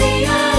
the.